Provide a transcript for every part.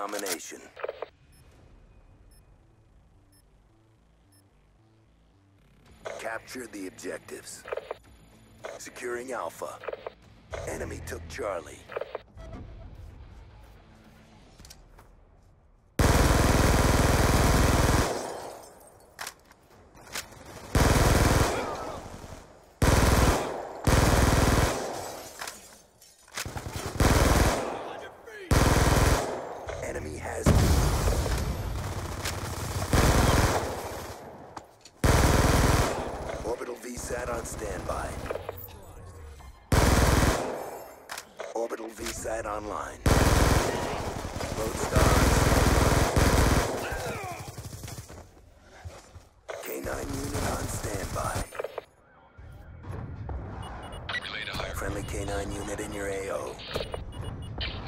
domination. Capture the objectives. Securing Alpha. Enemy took Charlie. Enemy has Orbital VSAT on standby. Orbital VSAT online. Lodestar. K9 unit on standby. Relay to higher. Friendly K9 unit in your AO.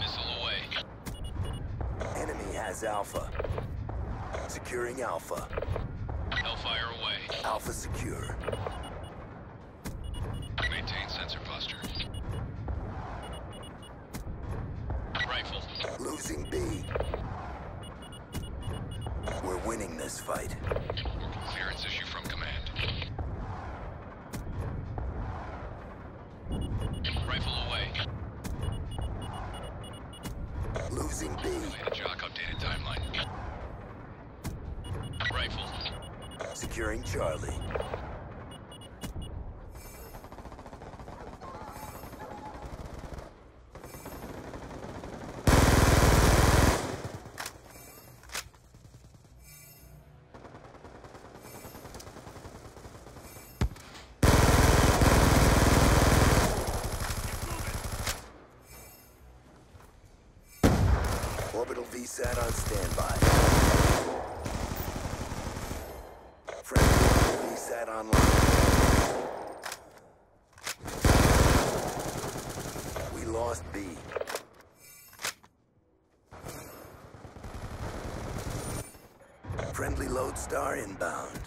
Missile away. Enemy has Alpha. Securing Alpha. Hellfire away. Alpha secure. Fight. Orbital VSAT on standby. Friendly VSAT online. We lost B. Friendly Lodestar inbound.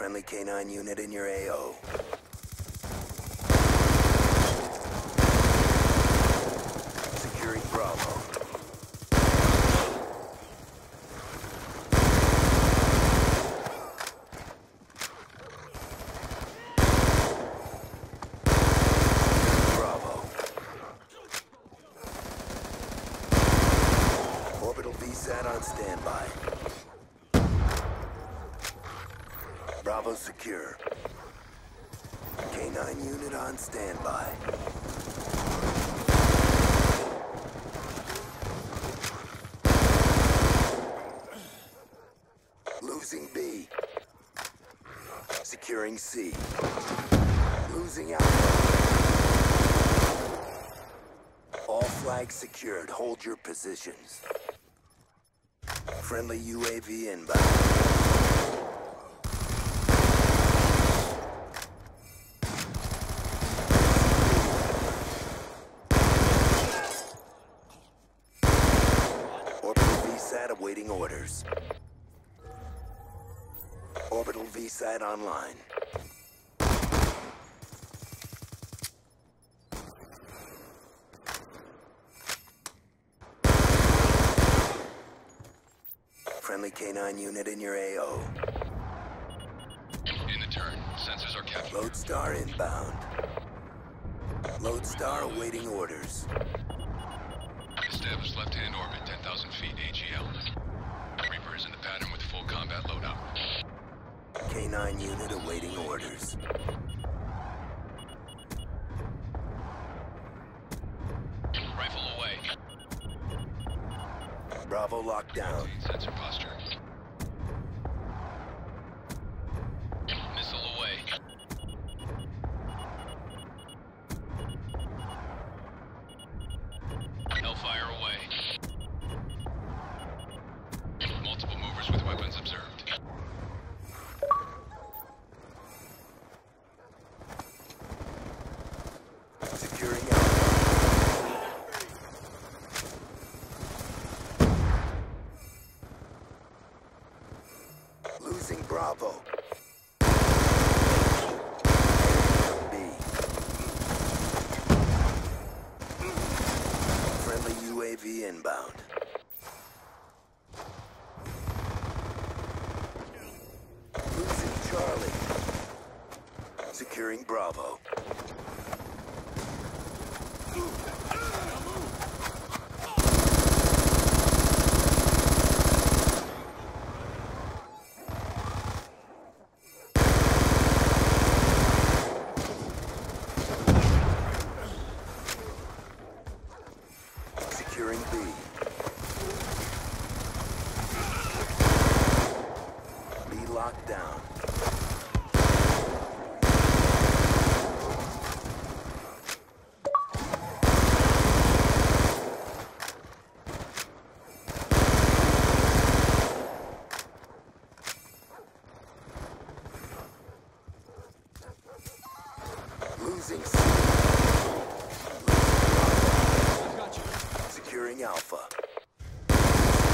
Friendly K9 unit in your AO. Securing Bravo. Bravo. Orbital VSAT on standby. Bravo secure. K9 unit on standby. Losing B. Securing C. Losing Alpha. All flags secured. Hold your positions. Friendly UAV inbound. Orbital VSAT awaiting orders. Orbital VSAT online. Friendly K9 unit in your AO. In the turn, sensors are captured. Lodestar inbound. Lodestar awaiting orders. Established left-hand orbit, 10,000 feet AGL. Full combat loadout. K9 unit awaiting orders. Rifle away. Bravo locked down. Sensor Bravo. B. Friendly UAV inbound. Losing Charlie. Securing Bravo. Securing B. B locked down. Losing C. Securing Alpha.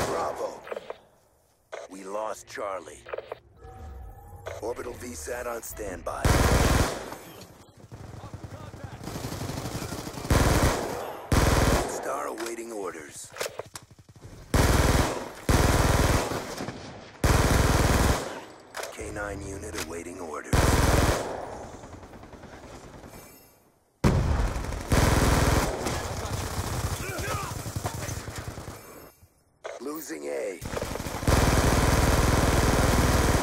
Bravo. We lost Charlie. Orbital VSAT on standby. Star awaiting orders. K-9 unit awaiting orders. Losing A.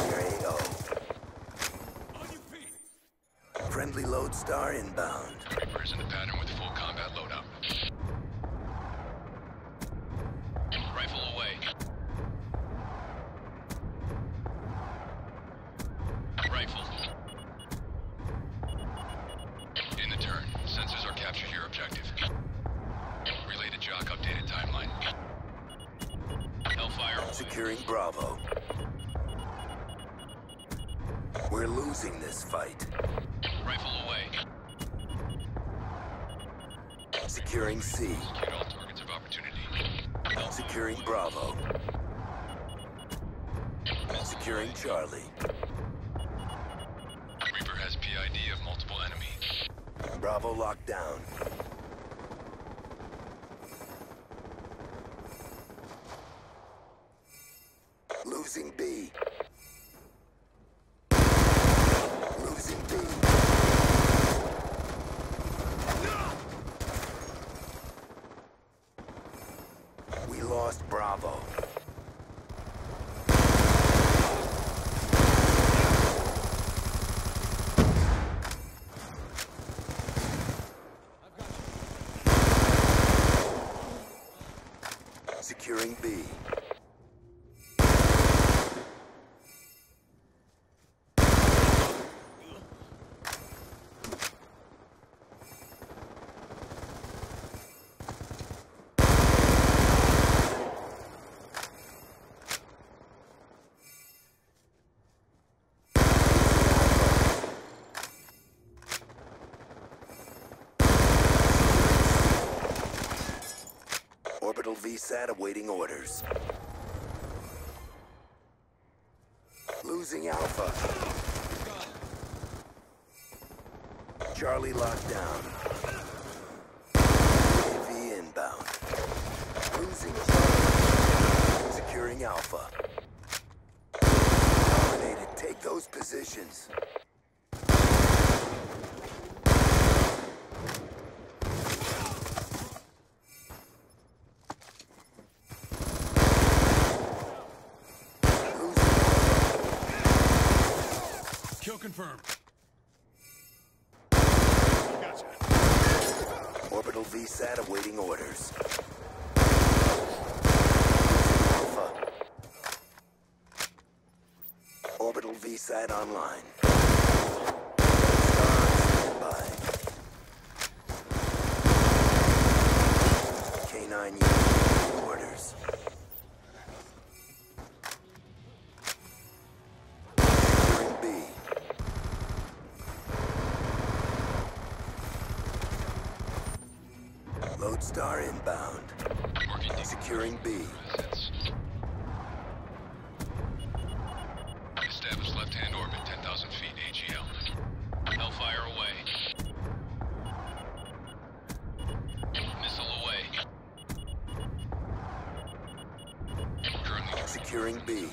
Near AO. Lodestar inbound. Reaper is in the pattern with full combat loadout. Rifle away. Rifle. In the turn. Sensors are captured your objective. Related Jock updated timeline. Hellfire. Securing Bravo. We're losing this fight. Rifle away. Securing C. Execute all targets of opportunity. Securing. Bravo. Securing Charlie. Reaper has PID of multiple enemies. Bravo locked down. Losing B. Losing B. We lost Bravo. Securing B. Orbital VSAT awaiting orders. Losing Alpha. Charlie locked down. UAV inbound. Losing Charlie. Securing Alpha. Dominated. Take those positions. Losing Confirmed. Orbital VSAT awaiting orders. Alpha. Orbital VSAT online. Standby. K9 unit Star inbound. Securing B. Established left-hand orbit, 10,000 feet AGL. Hellfire away. Missile away. Currently Securing B.